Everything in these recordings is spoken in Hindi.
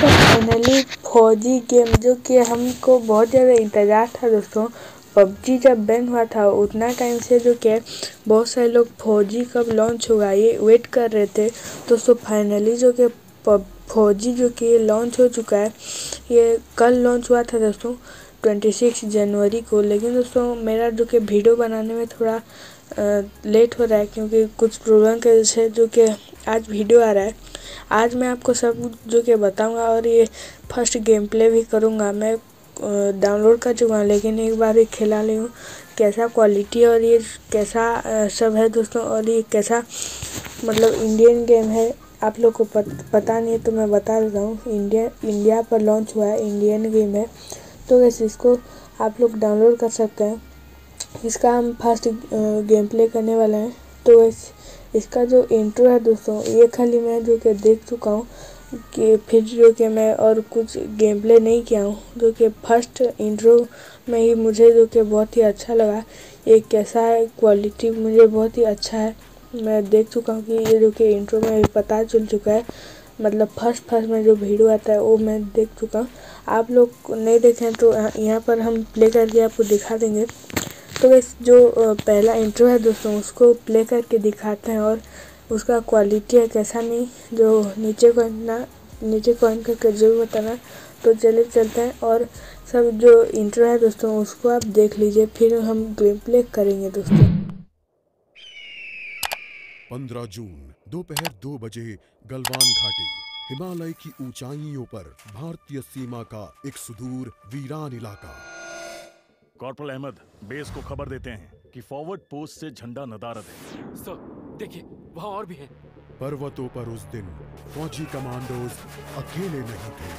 तो फाइनली फौजी गेम, जो कि हमको बहुत ज़्यादा इंतज़ार था दोस्तों। पबजी जब बैन हुआ था, उतना टाइम से जो कि बहुत सारे लोग फौजी कब लॉन्च होगा ये वेट कर रहे थे। दोस्तों फाइनली जो कि फौजी जो कि लॉन्च हो चुका है, ये कल लॉन्च हुआ था दोस्तों ट्वेंटी सिक्स जनवरी को। लेकिन दोस्तों, मेरा जो कि वीडियो बनाने में थोड़ा लेट हो रहा है क्योंकि कुछ प्रॉब्लम की वजह से जो कि आज वीडियो आ रहा है। आज मैं आपको सब जो कि बताऊँगा और ये फ़र्स्ट गेम प्ले भी करूँगा। मैं डाउनलोड कर चुका हूँ लेकिन एक बार ही खेला ली हूँ। कैसा क्वालिटी और ये कैसा सब है दोस्तों और ये कैसा मतलब इंडियन गेम है आप लोग को पत, पता नहीं है तो मैं बता देता हूँ। इंडिया इंडिया पर लॉन्च हुआ है इंडियन गेम है। तो वैसे इसको आप लोग डाउनलोड कर सकते हैं। इसका हम फ़र्स्ट गेम प्ले करने वाले हैं। तो वैसे इसका जो इंट्रो है दोस्तों, ये खाली मैं जो कि देख चुका हूँ कि फिर जो कि मैं और कुछ गेम प्ले नहीं किया हूँ, जो कि फ़र्स्ट इंट्रो में ही मुझे जो कि बहुत ही अच्छा लगा। ये कैसा है क्वालिटी मुझे बहुत ही अच्छा है। मैं देख चुका हूँ कि ये जो कि इंट्रो में पता चल चुका है मतलब फ़र्स्ट फ़र्स्ट में जो वीडियो आता है, वो मैं देख चुका हूँ। आप लोग नहीं देखें तो यहाँ पर हम प्ले करके आपको दिखा देंगे। तो वैसे जो पहला इंट्रो है, दोस्तों, उसको प्ले करके दिखाते हैं और उसका क्वालिटी है कैसा नहीं, जो नीचे को ना, नीचे कॉइन करके ज़रूर बताना। तो चले, चलते हैं और सब जो इंट्रो है, दोस्तों, उसको आप देख लीजिए, फिर हम गेम प्ले करेंगे, दोस्तों। पंद्रह जून, दोपहर दो बजे, गलवान घाटी, हिमालय की ऊंचाइयों पर भारतीय सीमा का एक सुदूर, वीरान इलाका। कॉर्पोरल अहमद बेस को खबर देते हैं कि फॉरवर्ड पोस्ट से झंडा नदारद है। सर देखिए वहाँ और भी है। पर्वतों पर उस दिन फौजी कमांडोज अकेले नहीं थे।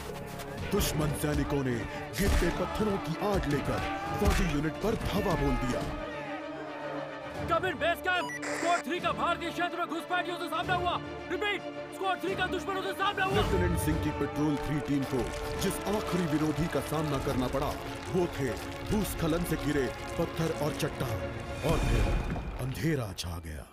दुश्मन सैनिकों ने गिरते पत्थरों की आग लेकर फौजी यूनिट पर धावा बोल दिया। Cumin base camp. स्क्वाड 3 का भारतीय क्षेत्र में घुसपैठियों से सामना हुआ। रिपीट स्क्वाड 3 का दुश्मनों से सामना हुआ। लेफ्टिनेंट सिंह की पेट्रोल थ्री टीम को जिस आखिरी विरोधी का सामना करना पड़ा वो थे भूस्खलन से गिरे पत्थर और चट्टान। और फिर अंधेरा छा गया।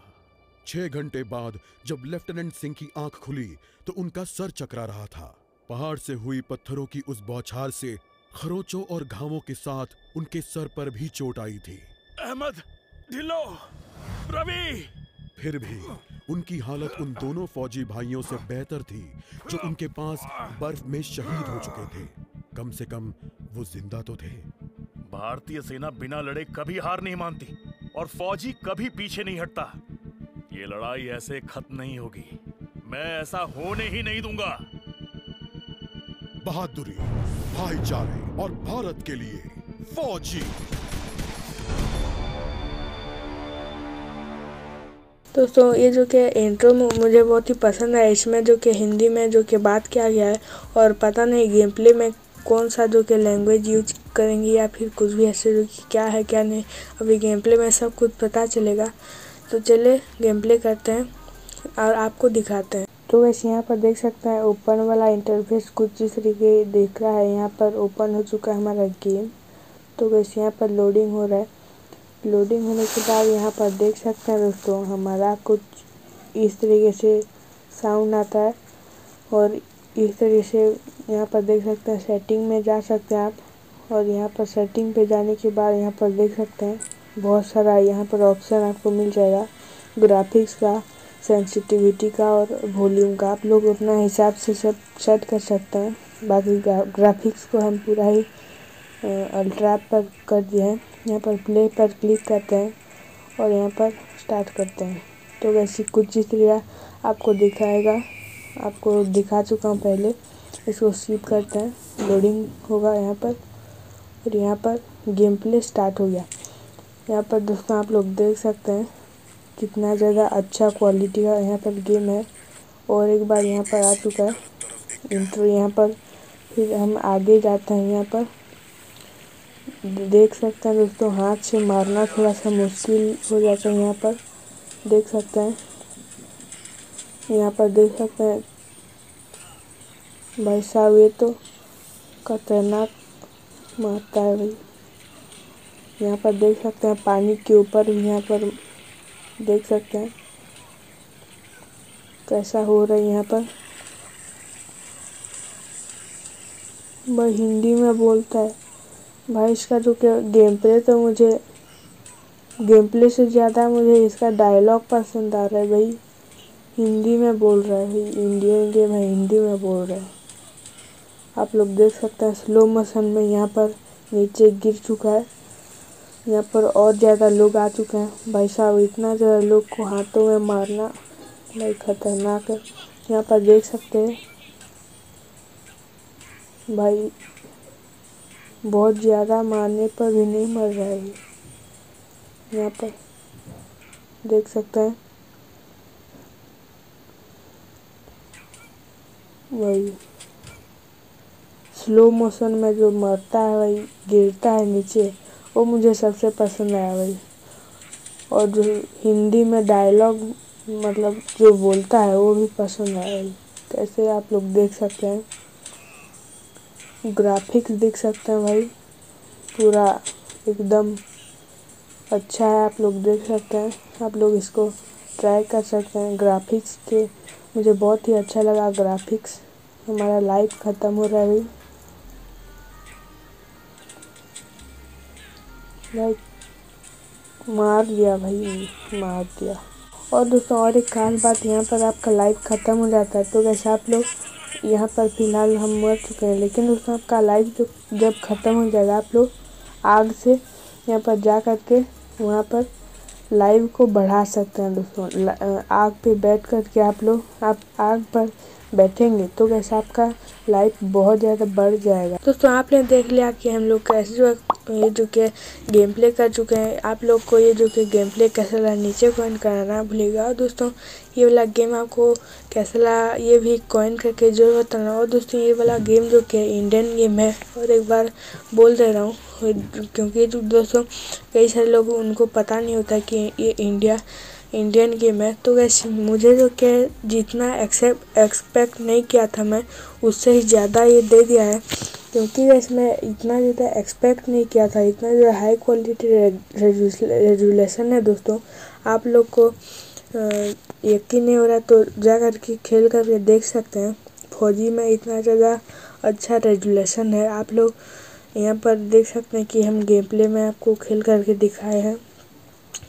छह घंटे बाद जब लेफ्टिनेंट सिंह की आँख खुली तो उनका सर चकरा रहा था। पहाड़ से हुई पत्थरों की उस बौछार से खरोचों और घावों के साथ उनके सर पर भी चोट आई थी। अहमद ढिल्लो रवि। फिर भी उनकी हालत उन दोनों फौजी भाइयों से बेहतर थी जो उनके पास बर्फ़ में शहीद हो चुके थे। कम से कम वो ज़िंदा तो थे। भारतीय सेना बिना लड़े कभी हार नहीं मानती और फौजी कभी पीछे नहीं हटता। ये लड़ाई ऐसे खत्म नहीं होगी। मैं ऐसा होने ही नहीं दूँगा। बहादुरी भाईचारे और भारत के लिए फौजी। दोस्तों, ये जो कि इंट्रो मुझे बहुत ही पसंद है इसमें जो कि हिंदी में जो कि बात किया गया है और पता नहीं गेम प्ले में कौन सा जो कि लैंग्वेज यूज़ करेंगे या फिर कुछ भी ऐसे जो कि क्या है, क्या नहीं, अभी गेम प्ले में सब कुछ पता चलेगा। तो चले गेम प्ले करते हैं और आपको दिखाते हैं। तो वैसे यहाँ पर देख सकते हैं ओपन वाला इंटरफेस कुछ इस तरीके दिख रहा है। यहाँ पर ओपन हो चुका है हमारा गेम तो वैसे यहाँ पर लोडिंग हो रहा है। लोडिंग होने के बाद यहाँ पर देख सकते हैं दोस्तों, हमारा कुछ इस तरीके से साउंड आता है। और इस तरीके से यहाँ पर देख सकते हैं सेटिंग में जा सकते हैं आप। और यहाँ पर सेटिंग पे जाने के बाद यहाँ पर देख सकते हैं, बहुत सारा यहाँ पर ऑप्शन आपको मिल जाएगा। ग्राफिक्स का सेंसिटिविटी का और वॉल्यूम का, आप लोग अपना हिसाब से सब सेट कर सकते हैं। बाकी ग्राफिक्स को हम पूरा ही अल्ट्रा पर कर दिया है। यहाँ पर प्ले पर क्लिक करते हैं और यहाँ पर स्टार्ट करते हैं। तो वैसे कुछ तरह आपको दिखाएगा। आपको दिखा चुका हूँ पहले। इसको स्किप करते हैं। लोडिंग होगा यहाँ पर। और यहाँ पर गेम प्ले स्टार्ट हो गया। यहाँ पर दोस्तों आप लोग देख सकते हैं कितना ज़्यादा अच्छा क्वालिटी का यहाँ पर गेम है। और एक बार यहाँ पर आ चुका है। इंट्रो यहाँ पर। फिर हम आगे जाते हैं यहाँ पर। देख सकते हैं दोस्तों, हाथ से मारना थोड़ा सा मुश्किल हो जाता है यहाँ पर। देख सकते हैं। यहाँ पर देख सकते हैं। भाई साहब, ये तो खतरनाक मारता है भाई। यहाँ पर देख सकते हैं, पानी के ऊपर यहाँ पर देख सकते हैं। कैसा हो रहा है यहाँ पर। भाई हिंदी में बोलता है। भाई इसका जो गेम प्ले तो मुझे गेम प्ले से ज़्यादा मुझे इसका डायलॉग पसंद आ रहा है भाई। हिंदी में बोल रहा है भाई इंडियन गेम है, हिंदी में बोल रहा है। आप लोग देख सकते हैं स्लो मोशन में यहाँ पर नीचे गिर चुका है। यहाँ पर और ज़्यादा लोग आ चुके हैं। भाई साहब, इतना ज़्यादा लोग को हाथों में मारना भाई खतरनाक है। यहाँ पर देख सकते हैं। भाई बहुत ज़्यादा मारने पर भी नहीं मर रहा है यहाँ पर देख सकते हैं। वही। स्लो मोशन में जो मरता है, वही गिरता है नीचे, वो मुझे सबसे पसंद आया वही। और जो हिंदी में डायलॉग मतलब जो बोलता है, वो भी पसंद आया भाई कैसे आप लोग देख सकते हैं? ग्राफिक्स देख सकते हैं भाई। पूरा एकदम अच्छा है, आप लोग देख सकते हैं। आप लोग इसको ट्राई कर सकते हैं ग्राफिक्स के। मुझे बहुत ही अच्छा लगा ग्राफिक्स हमारा लाइफ ख़त्म हो रहा है भाई। भाई मार दिया भाई, मार दिया। और दोस्तों, और एक खास बात, यहाँ पर आपका लाइव ख़त्म हो जाता है। तो वैसे आप लोग यहाँ पर फ़िलहाल हम मर चुके हैं, लेकिन उसमें आपका लाइफ जो, जब ख़त्म हो जाएगा, आप लोग आग से यहाँ पर जा कर के वहाँ पर लाइव को बढ़ा सकते हैं दोस्तों। आग पे बैठ कर के आप लोग, आप आग पर बैठेंगे तो कैसे आपका लाइफ बहुत ज़्यादा बढ़ जाएगा। दोस्तों, आपने देख लिया कि हम लोग कैसे जो ये जो कि गेम प्ले कर चुके हैं। आप लोग को ये जो कि गेम प्ले कैसा लगा, नीचे कॉइन कराना भूलेगा और दोस्तों, ये वाला गेम आपको कैसा लगा, ये भी कॉइन करके ज़रूर बताना। और दोस्तों, ये वाला गेम जो कि इंडियन गेम है, और एक बार बोल दे रहा हूँ, क्योंकि दोस्तों, कई सारे लोग उनको पता नहीं होता कि ये इंडिया इंडियन गेम है। तो वैसे मुझे जो कि जितना एक्सेप्ट एक्सपेक्ट नहीं किया था मैं, उससे ही ज़्यादा ये दे दिया है। क्योंकि वैसे मैं इतना ज़्यादा एक्सपेक्ट नहीं किया था, इतना ज़्यादा हाई क्वालिटी रेजुलेशन है दोस्तों। आप लोग को यकीन नहीं हो रहा तो जा कर के खेल करके देख सकते हैं। फौजी में इतना ज़्यादा अच्छा रेजुलेशन है। आप लोग यहाँ पर देख सकते हैं कि हम गेम प्ले में आपको खेल करके दिखाए हैं।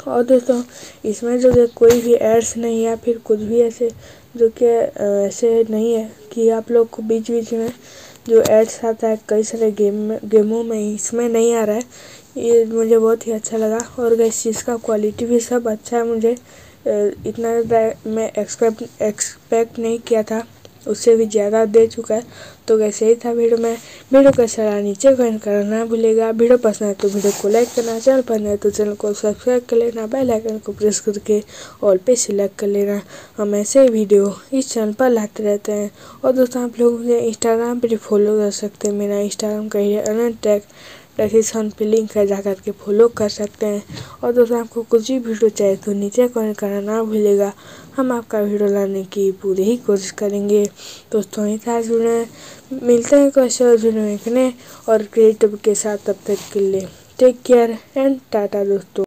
और दोस्तों, इसमें जो है कोई भी एड्स नहीं या फिर कुछ भी ऐसे, जो कि ऐसे नहीं है कि आप लोग को बीच बीच में जो एड्स आता है कई सारे गेम में, गेमों में इसमें नहीं आ रहा है। ये मुझे बहुत ही अच्छा लगा और इस चीज़ का क्वालिटी भी सब अच्छा है मुझे। इतना मैं एक्सपेक्ट एक्सपेक्ट नहीं किया था। उससे भी ज़्यादा दे चुका है। तो वैसे ही था वीडियो में। वीडियो को सलाह नीचे कमेंट करना ना भूलेगा। वीडियो पसंद है तो वीडियो को लाइक करना चैनल पर है तो चैनल को सब्सक्राइब कर लेना बेल आइकन को प्रेस करके ऑल पे सिलेक्ट कर लेना। हम ऐसे ही वीडियो इस चैनल पर लाते रहते हैं। और दोस्तों, आप लोग मुझे इंस्टाग्राम पर फॉलो कर सकते हैं। मेरा इंस्टाग्राम का है अनंत टैग डिस्क्रिप्शन पे लिंक है जा करके फॉलो कर सकते हैं। और दोस्तों, आपको कुछ भी वीडियो चाहिए तो नीचे कमेंट करना ना भूलेगा हम आपका वीडियो लाने की पूरी ही कोशिश करेंगे। दोस्तों ही था जुड़े मिलते हैं कुछ वीडियो देखने और क्रिएटिव के साथ तब तक के लिए टेक केयर एंड टाटा दोस्तों।